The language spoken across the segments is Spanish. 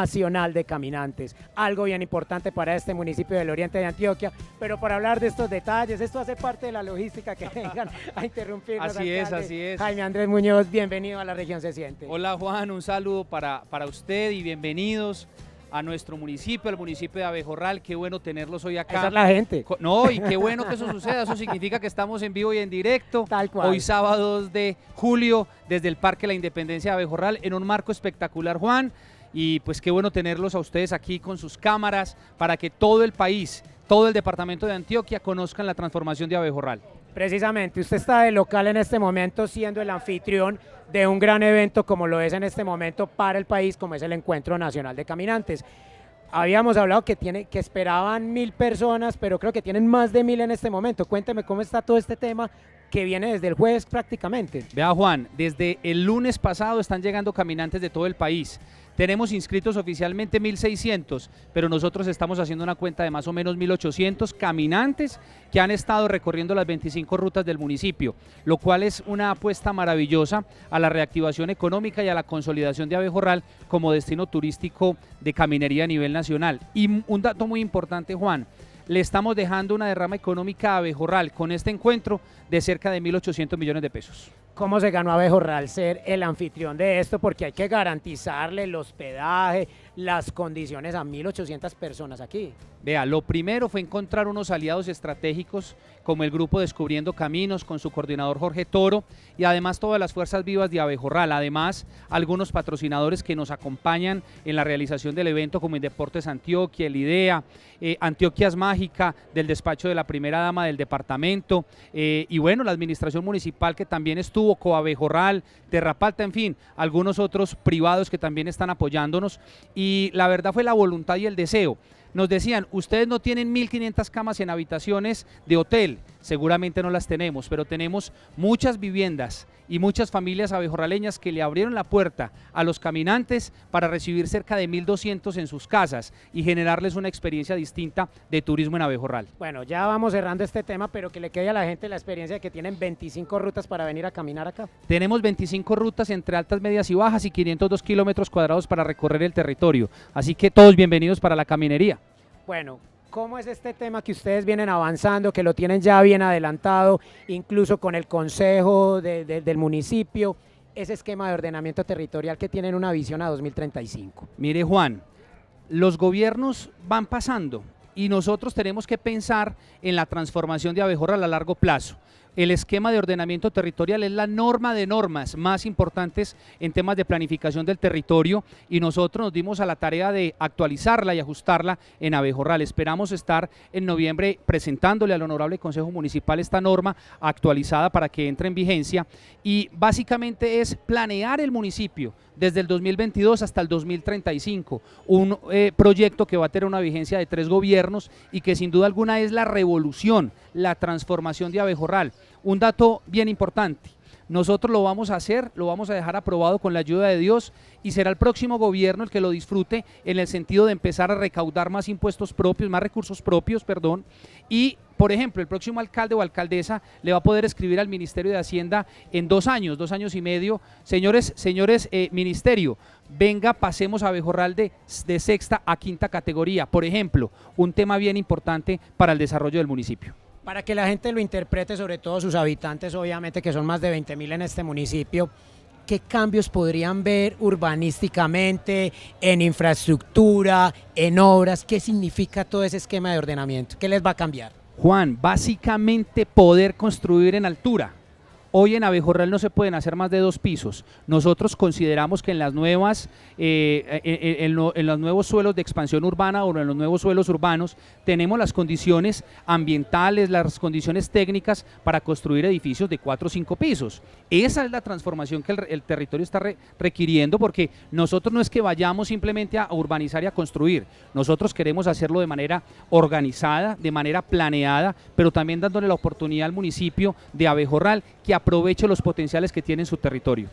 nacional de caminantes. Algo bien importante para este municipio del oriente de Antioquia. Pero para hablar de estos detalles, esto hace parte de la logística que vengan a interrumpirnos. Así es, así es. Jaime Andrés Muñoz, bienvenido a la región Se Siente. Hola Juan, un saludo para, para usted y bienvenidos a nuestro municipio, al municipio de Abejorral. Qué bueno tenerlos hoy acá. Esa es la gente. No, y qué bueno que eso suceda. Eso significa que estamos en vivo y en directo. Tal cual. Hoy sábado 2 de julio, desde el Parque La Independencia de Abejorral, en un marco espectacular, Juan. Y pues qué bueno tenerlos a ustedes aquí con sus cámaras para que todo el país, todo el departamento de Antioquia conozcan la transformación de Abejorral. Precisamente, usted está de local en este momento siendo el anfitrión de un gran evento como lo es en este momento para el país, como es el Encuentro Nacional de Caminantes. Habíamos hablado que, tiene, que esperaban mil personas, pero creo que tienen más de mil en este momento. Cuénteme cómo está todo este tema que viene desde el jueves prácticamente. Vea Juan, desde el lunes pasado están llegando caminantes de todo el país. Tenemos inscritos oficialmente 1.600, pero nosotros estamos haciendo una cuenta de más o menos 1.800 caminantes que han estado recorriendo las 25 rutas del municipio, lo cual es una apuesta maravillosa a la reactivación económica y a la consolidación de Abejorral como destino turístico de caminería a nivel nacional. Y un dato muy importante, Juan, le estamos dejando una derrama económica a Abejorral con este encuentro de cerca de 1.800 millones de pesos. ¿Cómo se ganó Abejorral ser el anfitrión de esto? Porque hay que garantizarle el hospedaje, las condiciones a 1.800 personas aquí. Vea, lo primero fue encontrar unos aliados estratégicos como el grupo Descubriendo Caminos con su coordinador Jorge Toro y además todas las fuerzas vivas de Abejorral. Además, algunos patrocinadores que nos acompañan en la realización del evento como Indeportes Antioquia, el IDEA, eh, Antioquia es Mágica, del despacho de la primera dama del departamento eh, y bueno, la administración municipal que también estuvo, Coabejorral, Terrapalta, en fin, algunos otros privados que también están apoyándonos. Y la verdad fue la voluntad y el deseo nos decían, ustedes no tienen 1.500 camas en habitaciones de hotel, seguramente no las tenemos, pero tenemos muchas viviendas y muchas familias abejorraleñas que le abrieron la puerta a los caminantes para recibir cerca de 1.200 en sus casas y generarles una experiencia distinta de turismo en Abejorral. Bueno, ya vamos cerrando este tema, pero que le quede a la gente la experiencia de que tienen 25 rutas para venir a caminar acá. Tenemos 25 rutas entre altas, medias y bajas y 502 kilómetros cuadrados para recorrer el territorio, así que todos bienvenidos para la caminería. Bueno, ¿cómo es este tema que ustedes vienen avanzando, que lo tienen ya bien adelantado, incluso con el consejo de, de, del municipio, ese esquema de ordenamiento territorial que tienen una visión a 2035? Mire Juan, los gobiernos van pasando y nosotros tenemos que pensar en la transformación de Abejorral a largo plazo. El esquema de ordenamiento territorial es la norma de normas más importantes en temas de planificación del territorio y nosotros nos dimos a la tarea de actualizarla y ajustarla en Abejorral. Esperamos estar en noviembre presentándole al Honorable Consejo Municipal esta norma actualizada para que entre en vigencia y básicamente es planear el municipio desde el 2022 hasta el 2035, un eh, proyecto que va a tener una vigencia de tres gobiernos y que sin duda alguna es la revolución, la transformación de Abejorral. Un dato bien importante, nosotros lo vamos a hacer, lo vamos a dejar aprobado con la ayuda de Dios y será el próximo gobierno el que lo disfrute en el sentido de empezar a recaudar más impuestos propios, más recursos propios, perdón, y por ejemplo, el próximo alcalde o alcaldesa le va a poder escribir al Ministerio de Hacienda en dos años, dos años y medio, señores, señores eh, Ministerio, venga, pasemos a Bejorral de, de sexta a quinta categoría, por ejemplo, un tema bien importante para el desarrollo del municipio. Para que la gente lo interprete, sobre todo sus habitantes, obviamente que son más de 20 mil en este municipio, ¿qué cambios podrían ver urbanísticamente, en infraestructura, en obras? ¿Qué significa todo ese esquema de ordenamiento? ¿Qué les va a cambiar? Juan, básicamente poder construir en altura. Hoy en Abejorral no se pueden hacer más de dos pisos. Nosotros consideramos que en las nuevas, eh, en, en, en, los nuevos suelos de expansión urbana o en los nuevos suelos urbanos tenemos las condiciones ambientales, las condiciones técnicas para construir edificios de cuatro o cinco pisos. Esa es la transformación que el, territorio está re, requiriendo porque nosotros no es que vayamos simplemente a urbanizar y a construir. Nosotros queremos hacerlo de manera organizada, de manera planeada, pero también dándole la oportunidad al municipio de Abejorral que aproveche los potenciales que tiene en su territorio.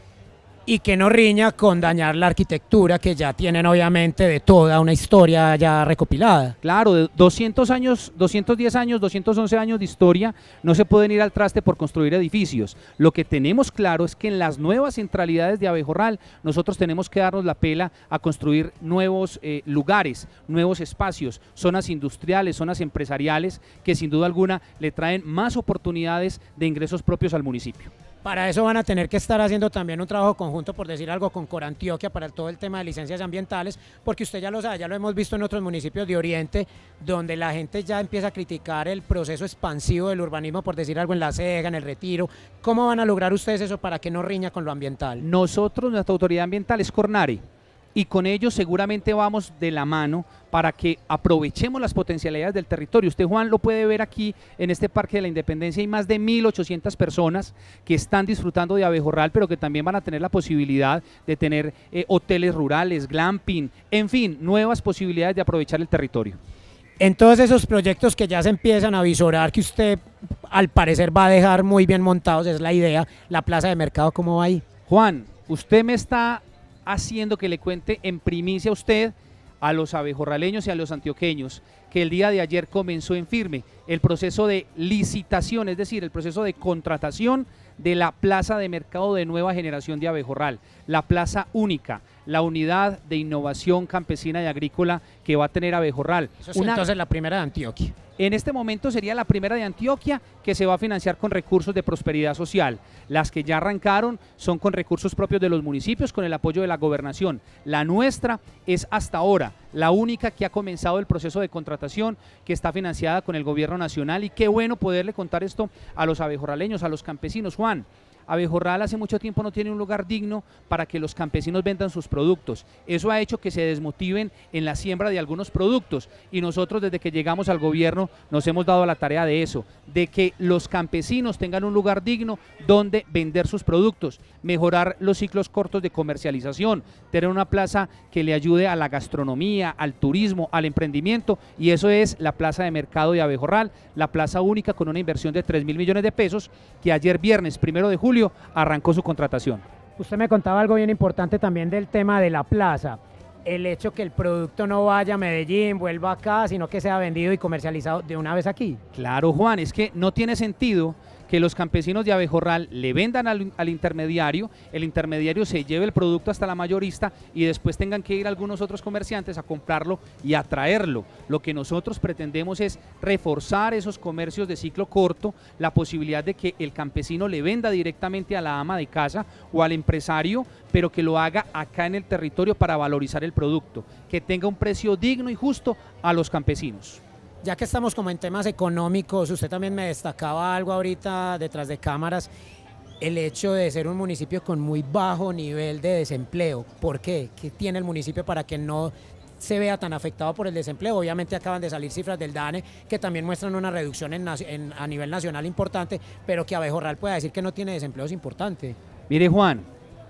Y que no riña con dañar la arquitectura que ya tienen obviamente de toda una historia ya recopilada. Claro, de 200 años, 210 años, 211 años de historia no se pueden ir al traste por construir edificios. Lo que tenemos claro es que en las nuevas centralidades de Abejorral nosotros tenemos que darnos la pela a construir nuevos eh, lugares, nuevos espacios, zonas industriales, zonas empresariales que sin duda alguna le traen más oportunidades de ingresos propios al municipio. Para eso van a tener que estar haciendo también un trabajo conjunto, por decir algo, con Corantioquia para todo el tema de licencias ambientales, porque usted ya lo sabe, ya lo hemos visto en otros municipios de Oriente, donde la gente ya empieza a criticar el proceso expansivo del urbanismo, por decir algo, en La Cega, en el Retiro. ¿Cómo van a lograr ustedes eso para que no riña con lo ambiental? Nosotros, nuestra autoridad ambiental es Cornari y con ello seguramente vamos de la mano para que aprovechemos las potencialidades del territorio. Usted, Juan, lo puede ver aquí en este Parque de la Independencia. Hay más de 1.800 personas que están disfrutando de abejorral, pero que también van a tener la posibilidad de tener eh, hoteles rurales, glamping, en fin, nuevas posibilidades de aprovechar el territorio. En todos esos proyectos que ya se empiezan a visorar, que usted al parecer va a dejar muy bien montados, es la idea, la plaza de mercado, ¿cómo va ahí? Juan, usted me está haciendo que le cuente en primicia a usted, a los abejorraleños y a los antioqueños, que el día de ayer comenzó en firme el proceso de licitación, es decir, el proceso de contratación de la plaza de mercado de nueva generación de Abejorral, la plaza única, la unidad de innovación campesina y agrícola que va a tener Abejorral. Eso es entonces la primera de Antioquia. En este momento sería la primera de Antioquia que se va a financiar con recursos de prosperidad social. Las que ya arrancaron son con recursos propios de los municipios, con el apoyo de la gobernación. La nuestra es hasta ahora la única que ha comenzado el proceso de contratación, que está financiada con el gobierno nacional. Y qué bueno poderle contar esto a los abejorraleños, a los campesinos. Juan, Abejorral hace mucho tiempo no tiene un lugar digno para que los campesinos vendan sus productos. Eso ha hecho que se desmotiven en la siembra de algunos productos y nosotros desde que llegamos al gobierno nos hemos dado la tarea de eso, de que los campesinos tengan un lugar digno donde vender sus productos, mejorar los ciclos cortos de comercialización, tener una plaza que le ayude a la gastronomía, al turismo, al emprendimiento y eso es la plaza de mercado de Abejorral, la plaza única con una inversión de 3 mil millones de pesos que ayer viernes primero de julio arrancó su contratación. Usted me contaba algo bien importante también del tema de la plaza. El hecho que el producto no vaya a Medellín, vuelva acá, sino que sea vendido y comercializado de una vez aquí. Claro, Juan, es que no tiene sentido que los campesinos de Abejorral le vendan al, intermediario, el intermediario se lleve el producto hasta la mayorista y después tengan que ir algunos otros comerciantes a comprarlo y a traerlo. Lo que nosotros pretendemos es reforzar esos comercios de ciclo corto, la posibilidad de que el campesino le venda directamente a la ama de casa o al empresario, pero que lo haga acá en el territorio para valorizar el producto, que tenga un precio digno y justo a los campesinos. Ya que estamos como en temas económicos, usted también me destacaba algo ahorita detrás de cámaras, el hecho de ser un municipio con muy bajo nivel de desempleo. ¿Por qué? ¿Qué tiene el municipio para que no se vea tan afectado por el desempleo. Obviamente acaban de salir cifras del DANE que también muestran una reducción a nivel nacional importante, pero que Abejorral pueda decir que no tiene desempleo es importante. Mire Juan,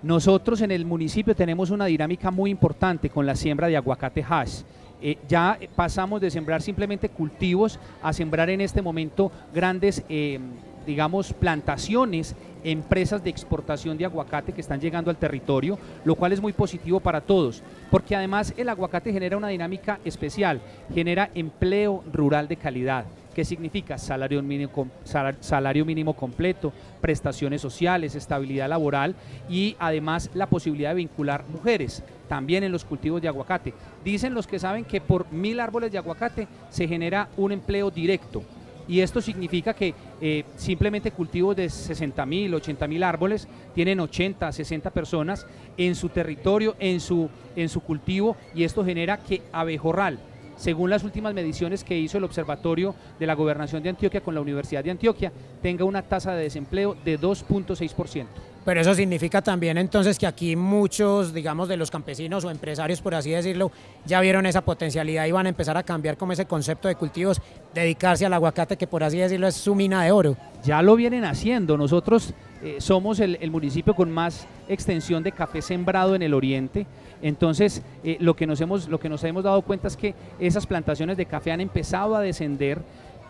nosotros en el municipio tenemos una dinámica muy importante con la siembra de aguacate hash. Eh, ya pasamos de sembrar simplemente cultivos a sembrar en este momento grandes, eh, digamos, plantaciones, empresas de exportación de aguacate que están llegando al territorio, lo cual es muy positivo para todos, porque además el aguacate genera una dinámica especial, genera empleo rural de calidad. ¿Qué significa? Salario mínimo, salario mínimo completo, prestaciones sociales, estabilidad laboral y además la posibilidad de vincular mujeres también en los cultivos de aguacate. Dicen los que saben que por mil árboles de aguacate se genera un empleo directo. Y esto significa que eh, simplemente cultivos de 60 mil, 80 mil árboles tienen 80, 60 personas en su territorio, en su, en su cultivo, y esto genera que abejorral, según las últimas mediciones que hizo el Observatorio de la Gobernación de Antioquia con la Universidad de Antioquia, tenga una tasa de desempleo de 2.6%. Pero eso significa también entonces que aquí muchos, digamos, de los campesinos o empresarios, por así decirlo, ya vieron esa potencialidad y van a empezar a cambiar como ese concepto de cultivos, dedicarse al aguacate, que por así decirlo es su mina de oro. Ya lo vienen haciendo. Nosotros eh, somos el, municipio con más extensión de café sembrado en el oriente. Entonces, eh, lo, que nos hemos, lo que nos hemos dado cuenta es que esas plantaciones de café han empezado a descender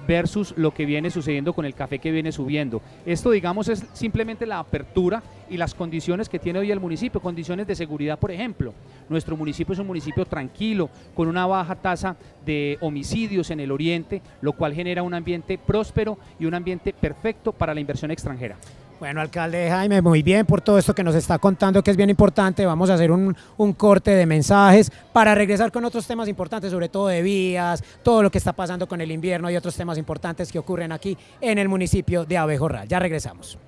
versus lo que viene sucediendo con el café que viene subiendo. Esto, digamos, es simplemente la apertura y las condiciones que tiene hoy el municipio, condiciones de seguridad, por ejemplo. Nuestro municipio es un municipio tranquilo, con una baja tasa de homicidios en el oriente, lo cual genera un ambiente próspero y un ambiente perfecto para la inversión extranjera. Bueno, alcalde Jaime, muy bien por todo esto que nos está contando, que es bien importante. Vamos a hacer un, corte de mensajes para regresar con otros temas importantes, sobre todo de vías, todo lo que está pasando con el invierno y otros temas importantes que ocurren aquí en el municipio de Abejorral. Ya regresamos.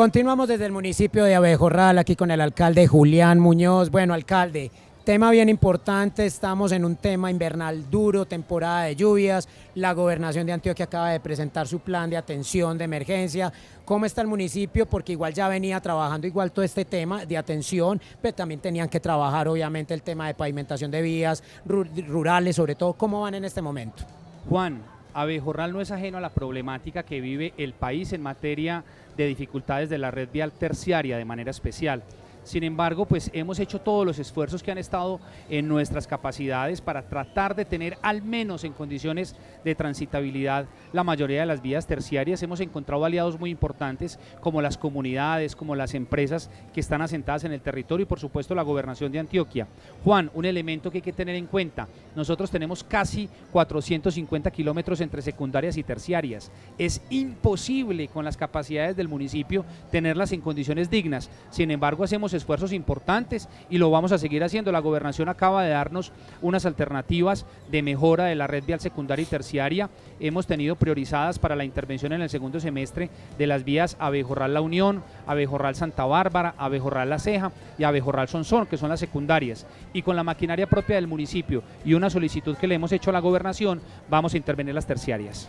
Continuamos desde el municipio de Abejorral, aquí con el alcalde Julián Muñoz. Bueno, alcalde, tema bien importante, estamos en un tema invernal duro, temporada de lluvias, la gobernación de Antioquia acaba de presentar su plan de atención de emergencia. ¿Cómo está el municipio? Porque igual ya venía trabajando igual todo este tema de atención, pero también tenían que trabajar obviamente el tema de pavimentación de vías rurales, sobre todo, ¿cómo van en este momento? Juan, Abejorral no es ajeno a la problemática que vive el país en materia de dificultades de la red vial terciaria de manera especial. Sin embargo, pues hemos hecho todos los esfuerzos que han estado en nuestras capacidades para tratar de tener al menos en condiciones de transitabilidad la mayoría de las vías terciarias. Hemos encontrado aliados muy importantes como las comunidades, como las empresas que están asentadas en el territorio y por supuesto la gobernación de Antioquia. Juan, un elemento que hay que tener en cuenta, nosotros tenemos casi 450 kilómetros entre secundarias y terciarias. Es imposible con las capacidades del municipio tenerlas en condiciones dignas. Sin embargo, hacemos esfuerzos importantes y lo vamos a seguir haciendo. La gobernación acaba de darnos unas alternativas de mejora de la red vial secundaria y terciaria. Hemos tenido priorizadas para la intervención en el segundo semestre de las vías Abejorral La Unión, Abejorral Santa Bárbara, Abejorral La Ceja y Abejorral Sonsón, que son las secundarias. Y con la maquinaria propia del municipio y una solicitud que le hemos hecho a la gobernación, vamos a intervenir las terciarias.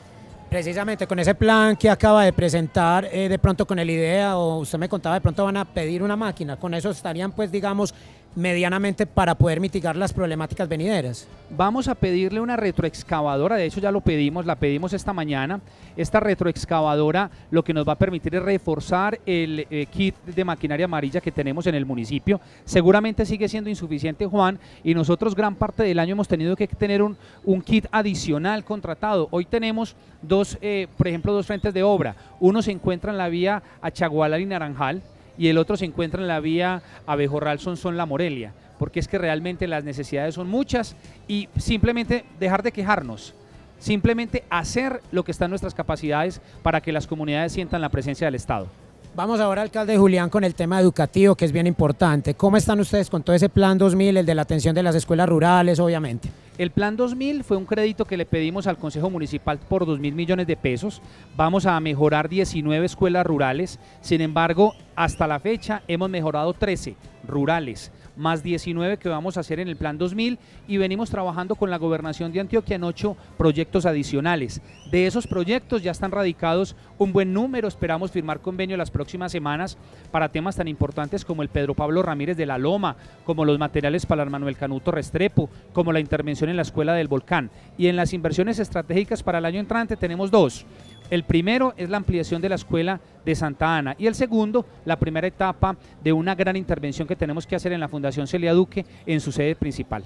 Precisamente con ese plan que acaba de presentar, eh, de pronto con el IDEA, o usted me contaba, de pronto van a pedir una máquina, con eso estarían pues digamos medianamente para poder mitigar las problemáticas venideras. Vamos a pedirle una retroexcavadora, de hecho ya lo pedimos, la pedimos esta mañana. Esta retroexcavadora lo que nos va a permitir es reforzar el eh, kit de maquinaria amarilla que tenemos en el municipio. Seguramente sigue siendo insuficiente, Juan, y nosotros gran parte del año hemos tenido que tener un, un kit adicional contratado. Hoy tenemos dos, eh, por ejemplo, dos frentes de obra. Uno se encuentra en la vía Achagualar y Naranjal, y el otro se encuentra en la vía Abejorral Son La Morelia, porque es que realmente las necesidades son muchas y simplemente dejar de quejarnos, simplemente hacer lo que está en nuestras capacidades para que las comunidades sientan la presencia del Estado. Vamos ahora, alcalde Julián, con el tema educativo, que es bien importante. ¿Cómo están ustedes con todo ese plan 2000, el de la atención de las escuelas rurales, obviamente? El plan 2000 fue un crédito que le pedimos al Consejo Municipal por 2 mil millones de pesos. Vamos a mejorar 19 escuelas rurales. Sin embargo, hasta la fecha hemos mejorado 13 rurales. Más 19 que vamos a hacer en el Plan 2000 y venimos trabajando con la Gobernación de Antioquia en ocho proyectos adicionales. De esos proyectos ya están radicados un buen número, esperamos firmar convenio las próximas semanas para temas tan importantes como el Pedro Pablo Ramírez de la Loma, como los materiales para el Manuel Canuto Restrepo, como la intervención en la Escuela del Volcán. Y en las inversiones estratégicas para el año entrante tenemos dos. El primero es la ampliación de la escuela de Santa Ana y el segundo, la primera etapa de una gran intervención que tenemos que hacer en la Fundación Celia Duque en su sede principal.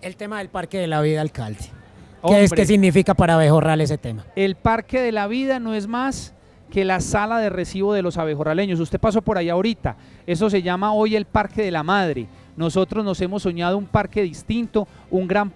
El tema del Parque de la Vida, alcalde. ¿Qué, es, ¿Qué significa para Abejorral ese tema? El Parque de la Vida no es más que la sala de recibo de los abejorraleños. Usted pasó por ahí ahorita. Eso se llama hoy el Parque de la Madre. Nosotros nos hemos soñado un parque distinto, un gran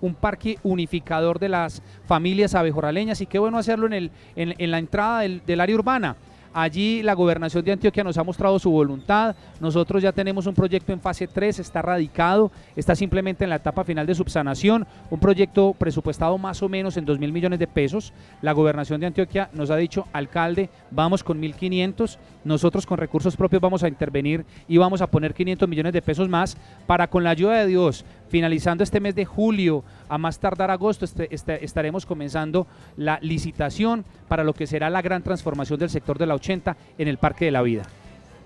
un parque unificador de las familias abejorraleñas y qué bueno hacerlo en, el, en, la entrada del área urbana. Allí la gobernación de Antioquia nos ha mostrado su voluntad. Nosotros ya tenemos un proyecto en fase 3, está radicado, está simplemente en la etapa final de subsanación, un proyecto presupuestado más o menos en 2 mil millones de pesos. La gobernación de Antioquia nos ha dicho, alcalde, vamos con 1.500, nosotros con recursos propios vamos a intervenir y vamos a poner 500 millones de pesos más para con la ayuda de Dios finalizando este mes de julio, a más tardar agosto, este, este, estaremos comenzando la licitación para lo que será la gran transformación del sector de la 80 en el Parque de la Vida.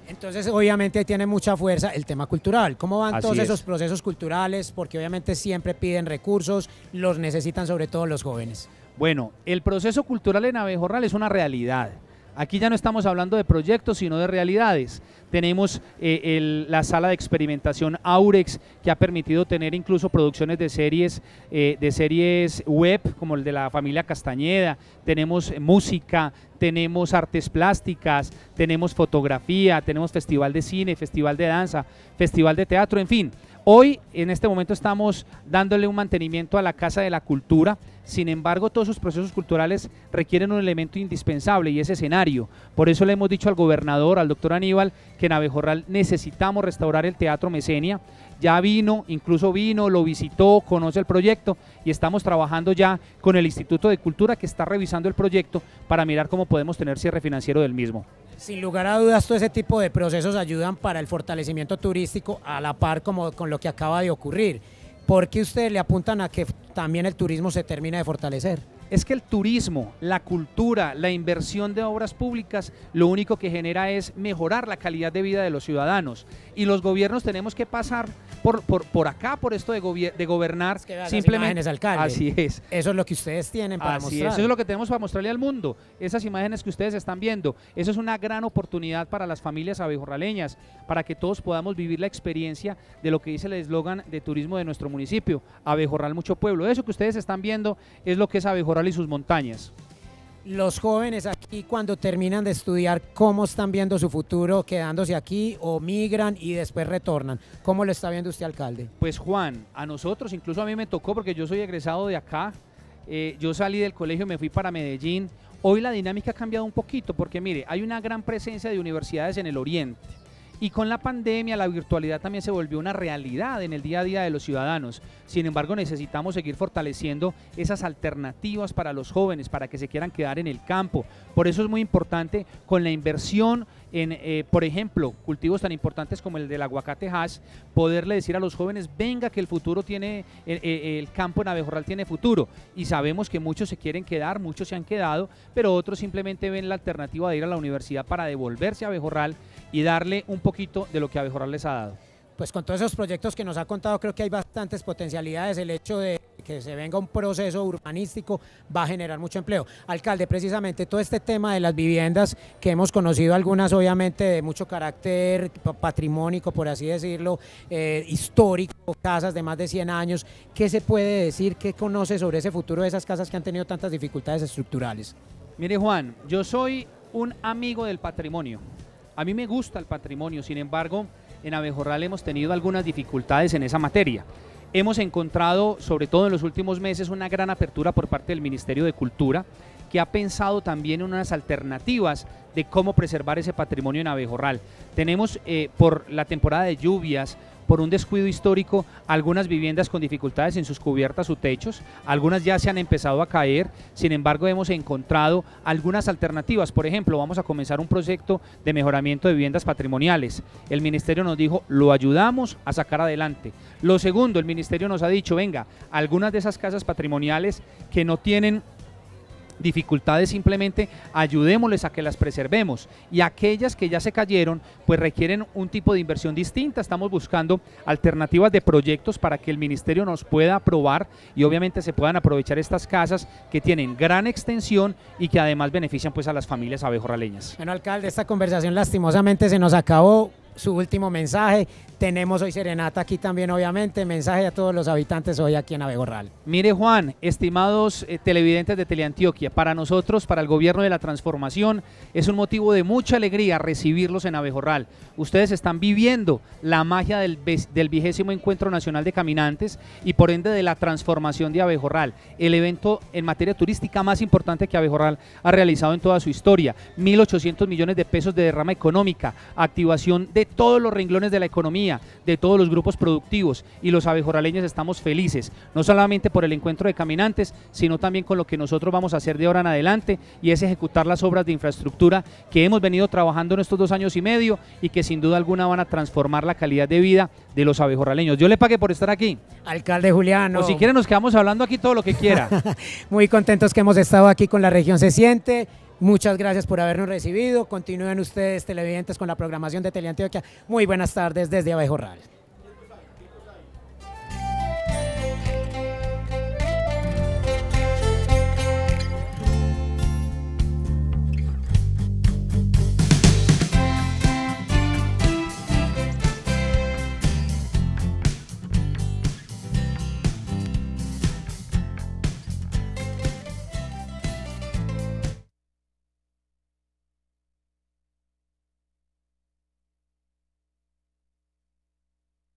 Entonces, obviamente tiene mucha fuerza el tema cultural. ¿Cómo van todos esos procesos culturales? Porque obviamente siempre piden recursos, los necesitan sobre todo los jóvenes. Bueno, el proceso cultural en Abejorral es una realidad. Aquí ya no estamos hablando de proyectos, sino de realidades. Tenemos eh, la sala de experimentación Aurex, que ha permitido tener incluso producciones de series, eh, de series web, como el de la familia Castañeda. Tenemos música, tenemos artes plásticas, tenemos fotografía, tenemos festival de cine, festival de danza, festival de teatro, en fin. Hoy, en este momento, estamos dándole un mantenimiento a la Casa de la Cultura sin embargo, todos esos procesos culturales requieren un elemento indispensable y es escenario. Por eso le hemos dicho al gobernador, al doctor Aníbal, que en Abejorral necesitamos restaurar el Teatro Mesenia. Ya vino, incluso vino, lo visitó, conoce el proyecto y estamos trabajando ya con el Instituto de Cultura que está revisando el proyecto para mirar cómo podemos tener cierre financiero del mismo. Sin lugar a dudas, todo ese tipo de procesos ayudan para el fortalecimiento turístico a la par como con lo que acaba de ocurrir. ¿Por qué ustedes le apuntan a que también el turismo se termina de fortalecer? Es que el turismo, la cultura, la inversión de obras públicas, lo único que genera es mejorar la calidad de vida de los ciudadanos. Y los gobiernos tenemos que pasar por, por, acá, por esto de, de gobernar. simplemente. alcalde. Así es. Eso es lo que ustedes tienen para Así eso es lo que tenemos para mostrarle al mundo. Esas imágenes que ustedes están viendo. Eso es una gran oportunidad para las familias abejorraleñas, para que todos podamos vivir la experiencia de lo que dice el eslogan de turismo de nuestro municipio, Abejorral Mucho Pueblo. Eso que ustedes están viendo es lo que es Abejorral y sus montañas. Los jóvenes aquí cuando terminan de estudiar, ¿cómo están viendo su futuro quedándose aquí o migran y después retornan? ¿Cómo lo está viendo usted, alcalde? Pues Juan, a nosotros, incluso a mí me tocó porque yo soy egresado de acá, eh, yo salí del colegio, me fui para Medellín. Hoy la dinámica ha cambiado un poquito porque mire, hay una gran presencia de universidades en el oriente y con la pandemia la virtualidad también se volvió una realidad en el día a día de los ciudadanos. Sin embargo, necesitamos seguir fortaleciendo esas alternativas para los jóvenes, para que se quieran quedar en el campo. Por eso es muy importante con la inversión en, eh, por ejemplo, cultivos tan importantes como el del aguacate hash, poderle decir a los jóvenes, venga que el futuro tiene, el campo en Abejorral tiene futuro. Y sabemos que muchos se quieren quedar, muchos se han quedado, pero otros simplemente ven la alternativa de ir a la universidad para devolverse a Abejorral y darle un poquito de lo que Abejorral les ha dado pues con todos esos proyectos que nos ha contado, creo que hay bastantes potencialidades. El hecho de que se venga un proceso urbanístico va a generar mucho empleo. Alcalde, precisamente todo este tema de las viviendas, que hemos conocido algunas obviamente de mucho carácter patrimónico, por así decirlo, eh, histórico, casas de más de 100 años, ¿qué se puede decir? ¿Qué conoce sobre ese futuro de esas casas que han tenido tantas dificultades estructurales? Mire Juan, yo soy un amigo del patrimonio. A mí me gusta el patrimonio, sin embargo, en Abejorral hemos tenido algunas dificultades en esa materia. Hemos encontrado, sobre todo en los últimos meses, una gran apertura por parte del Ministerio de Cultura, que ha pensado también en unas alternativas de cómo preservar ese patrimonio en Abejorral. Tenemos eh, por la temporada de lluvias por un descuido histórico algunas viviendas con dificultades en sus cubiertas o techos, algunas ya se han empezado a caer, sin embargo hemos encontrado algunas alternativas, por ejemplo, vamos a comenzar un proyecto de mejoramiento de viviendas patrimoniales. El ministerio nos dijo, lo ayudamos a sacar adelante. Lo segundo, el ministerio nos ha dicho, venga, algunas de esas casas patrimoniales que no tienen dificultades simplemente ayudémosles a que las preservemos. Y aquellas que ya se cayeron pues requieren un tipo de inversión distinta. Estamos buscando alternativas de proyectos para que el ministerio nos pueda aprobar y obviamente se puedan aprovechar estas casas que tienen gran extensión y que además benefician pues a las familias abejorraleñas. Bueno alcalde esta conversación lastimosamente se nos acabó su último mensaje. Tenemos hoy Serenata aquí también, obviamente. Mensaje a todos los habitantes hoy aquí en Abejorral. Mire, Juan, estimados eh, televidentes de Teleantioquia, para nosotros, para el gobierno de la transformación, es un motivo de mucha alegría recibirlos en Abejorral. Ustedes están viviendo la magia del, del vigésimo Encuentro Nacional de Caminantes y por ende de la transformación de Abejorral, el evento en materia turística más importante que Abejorral ha realizado en toda su historia. 1.800 millones de pesos de derrama económica, activación de todos los renglones de la economía, de todos los grupos productivos y los abejoraleños estamos felices, no solamente por el encuentro de caminantes, sino también con lo que nosotros vamos a hacer de ahora en adelante y es ejecutar las obras de infraestructura que hemos venido trabajando en estos dos años y medio y que sin duda alguna van a transformar la calidad de vida de los abejorraleños. Yo le pague por estar aquí. Alcalde Juliano. O si quiere nos quedamos hablando aquí todo lo que quiera. Muy contentos que hemos estado aquí con la región Se Siente. Muchas gracias por habernos recibido. Continúen ustedes televidentes con la programación de Teleantioquia. Muy buenas tardes desde Abejorral.